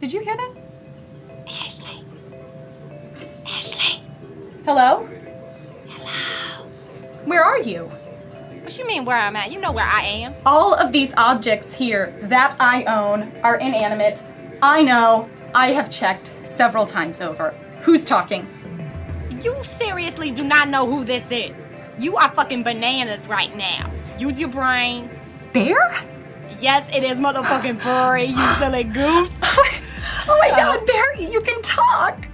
Did you hear that? Ashley. Ashley. Hello? Hello. Where are you? What you mean where I'm at? You know where I am. All of these objects here that I own are inanimate. I know. I have checked several times over. Who's talking? You seriously do not know who this is. You are fucking bananas right now. Use your brain. Bear? Yes, it is motherfucking furry, you silly goose. oh my uh-huh. god, Bear, you can talk.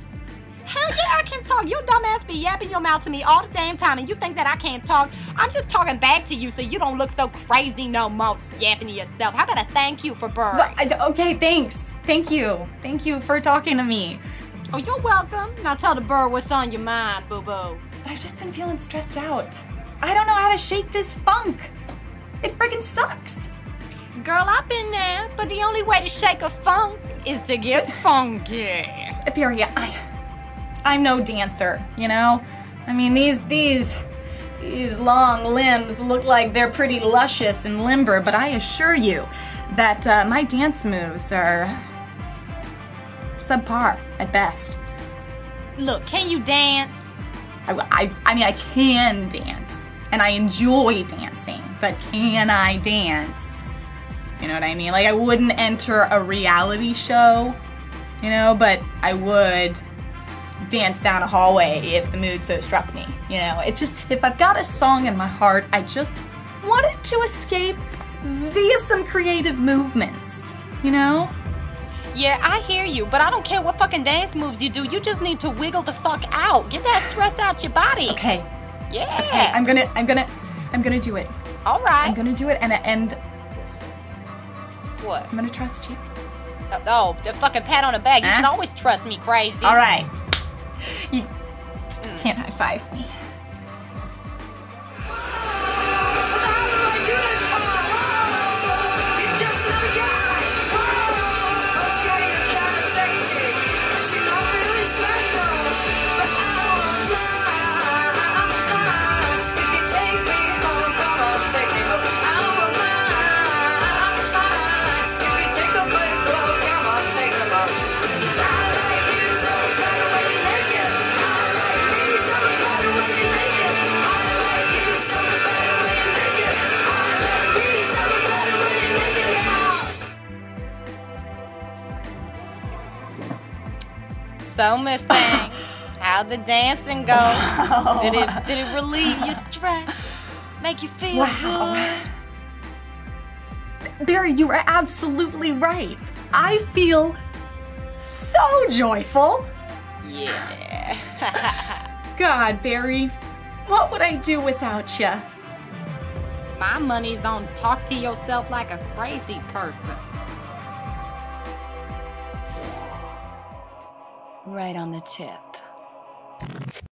Hell yeah, I can talk. Your dumbass be yapping your mouth to me all the damn time, and you think that I can't talk. I'm just talking back to you so you don't look so crazy no more, yapping to yourself. How about a thank you for birds? But, okay, thanks. Thank you. Thank you for talking to me. Oh, you're welcome. Now tell the bird what's on your mind, boo boo. I've just been feeling stressed out. I don't know how to shake this funk. It friggin' sucks. Girl, I've been there, but the only way to shake a funk is to get funky. Etheria, I, I'm no dancer, you know? I mean, these, these, these long limbs look like they're pretty luscious and limber, but I assure you that uh, my dance moves are subpar at best. Look, can you dance? I, I, I mean, I can dance, and I enjoy dancing, but can I dance? You know what I mean? Like, I wouldn't enter a reality show, you know, but I would dance down a hallway if the mood so struck me. You know, it's just, if I've got a song in my heart, I just want it to escape via some creative movements, you know? Yeah, I hear you, but I don't care what fucking dance moves you do. You just need to wiggle the fuck out. Get that stress out your body. Okay, Yeah. okay, I'm gonna, I'm gonna, I'm gonna do it. All right. I'm gonna do it, and, and what? I'm gonna trust you. Oh, oh, the fucking pat on the back. You Huh? should always trust me, crazy. All right. You can't high five me. So, Miss Thing, how'd the dancing go? Did it did it relieve your stress? Make you feel Wow. Barry, you are absolutely right. I feel so joyful. Yeah. God, Barry, what would I do without you? My money's on talk to yourself like a crazy person. Right on the tip.